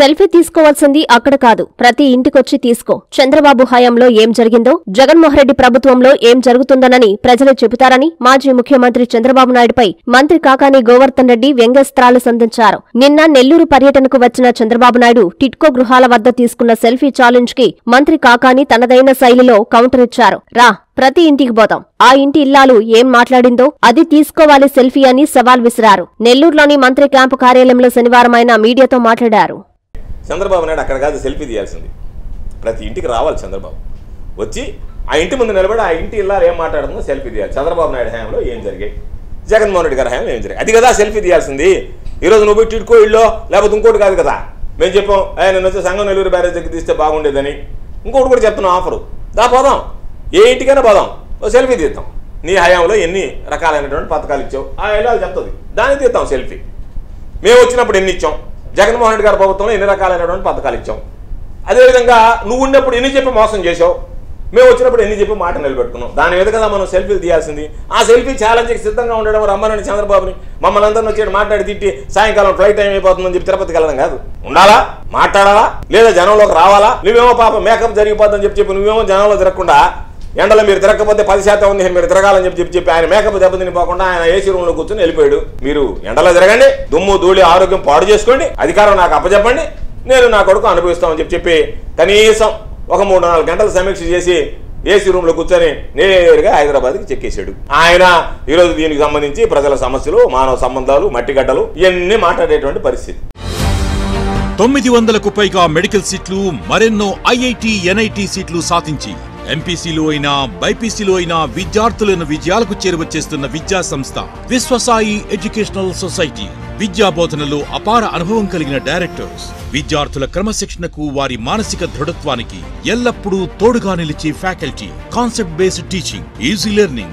Selfie తీసుకోవాల్సింది అక్కడ కాదు. ప్రతి ఇంటికొచ్చి తీసుకో. చంద్రబాబు హయాంలో ఏం జరిగిందో జగన్మోహన్ రెడ్డి ప్రభుత్వంలో ఏం జరుగుతుందనని ప్రజలు చెబుతారని మాజీ ముఖ్యమంత్రి చంద్రబాబు నాయుడుపై మంత్రి కాకాని గోవర్ధన్ రెడ్డి వ్యంగ్యస్త్రాలు సంధించారు. నిన్న నెల్లూరు పర్యటనకు వచ్చిన చంద్రబాబు నాయుడు టిట్కో గృహాల వద్ద తీసుకున్న సెల్ఫీ ఛాలెంజ్కి మంత్రి కాకాని తనదైన శైలిలో కౌంటర్ ఇచ్చారు. రా ప్రతి ఇంటికి పోతాం ఆ ఇంటి ఇల్లాలు ఏం మాట్లాడిందో అది తీసుకోవాలి సెల్ఫీ అని సవాల్ విసిరారు. నెల్లూరులోని మంత్రి క్యాంపు కార్యాలయంలో శనివారం ఆయన మీడియాతో మాట్లాడారు. చంద్రబాబు నాయుడు అక్కడ కాదు సెల్ఫీ తీయాల్సింది. ప్రతి ఇంటికి రావాలి చంద్రబాబు. వచ్చి ఆ ఇంటి ముందు నిలబడి ఆ ఇంటి ఇల్లాలు ఏం మాట్లాడుతుందో సెల్ఫీ తీయాలి. చంద్రబాబు నాయుడు హయాంలో ఏం జరిగాయి? జగన్మోహన్ రెడ్డి గారి హయాంలో ఏం జరిగాయి? అది కదా సెల్ఫీ తీయాల్సింది. ఈరోజు నువ్వు పోయి టిడ్కో ఇల్లో లేకపోతే ఇంకోటి కాదు కదా. మేము చెప్పాం ఆయన నేను వచ్చి సంఘం నెల్లూరు బ్యారేజ్ దగ్గర తీస్తే బాగుండేదని. ఇంకోటి కూడా చెప్తున్నాం ఆఫరు. దా పోదాం. ఏ ఇంటికైనా పోదాం. ఓ సెల్ఫీ తీద్దాం. నీ హయాంలో ఎన్ని రకాలైనటువంటి పథకాలు ఇచ్చావు? ఆ ఇల్లాలు చెప్తుంది. దాన్ని తీద్దాం సెల్ఫీ. మేము వచ్చినప్పుడు ఎన్ని ఇచ్చాం? జగన్మోహన్ రెడ్డి గారి ప్రభుత్వంలో ఎన్ని రకాలైనటువంటి పథకాలు ఇచ్చాం. అదేవిధంగా నువ్వు ఉన్నప్పుడు ఎన్ని చెప్పి మోసం చేసావు మేము వచ్చినప్పుడు ఎన్ని చెప్పి మాట నిలబెట్టుకున్నాం? దాని మీద కదా మనం సెల్ఫీలు తీయాల్సింది. ఆ సెల్ఫీ ఛాలెంజ్కి సిద్ధంగా ఉండడం రమ్మనని చంద్రబాబుని మమ్మల్ని అందరిని వచ్చి మాట్లాడి తిట్టి సాయంకాలం ఫ్లైట్ టైం అయిపోతుందని చెప్పి తిరుపతికి వెళ్ళడం కాదు. ఉండాలా? మాట్లాడాలా? లేదా జనంలోకి రావాలా? నువ్వేమో పాప మేకప్ జరిగిపోతుందని చెప్పి చెప్పి నువ్వేమో జనంలో తిరగకుండా ఎండలో మీరు తిరగకపోతే పది శాతం ఉంది మీరు తిరగాలని చెప్పి చెప్పి చెప్పి ఆయన మేకప్ దెబ్బతినిపోకుండా ఆయన ఏసీ రూమ్లో కూర్చొని వెళ్ళిపోయాడు. మీరు ఎండలో తిరగండి దుమ్ము ధూళి ఆరోగ్యం పాడు చేసుకోండి అధికారం నాకు అప్పచెప్పండి నేను నా కొడుకు అనుభవిస్తామని చెప్పి చెప్పి కనీసం ఒక మూడు నాలుగు గంటలు సమీక్ష చేసి ఏసీ రూమ్లో కూర్చొని నేరుగా హైదరాబాద్కి చెక్కేశాడు. ఆయన ఈరోజు దీనికి సంబంధించి ప్రజల సమస్యలు మానవ సంబంధాలు మట్టిగడ్డలు ఇవన్నీ మాట్లాడేటువంటి పరిస్థితి. తొమ్మిది వందలకు పైగా మెడికల్ సీట్లు మరెన్నో ఐఐటి ఎన్ఐటి సీట్లు సాధించి ఎంపీసీలో అయినా బైపీసీలో అయినా విద్యార్థులను విజయాలకు చేరువచేస్తున్న విద్యా సంస్థ విశ్వసాయి ఎడ్యుకేషనల్ సొసైటీ. విద్యా బోధనలో అపార అనుభవం కలిగిన డైరెక్టర్స్. విద్యార్థుల క్రమశిక్షణకు వారి మానసిక దృఢత్వానికి ఎల్లప్పుడూ తోడుగా నిలిచే faculty. Concept based teaching easy learning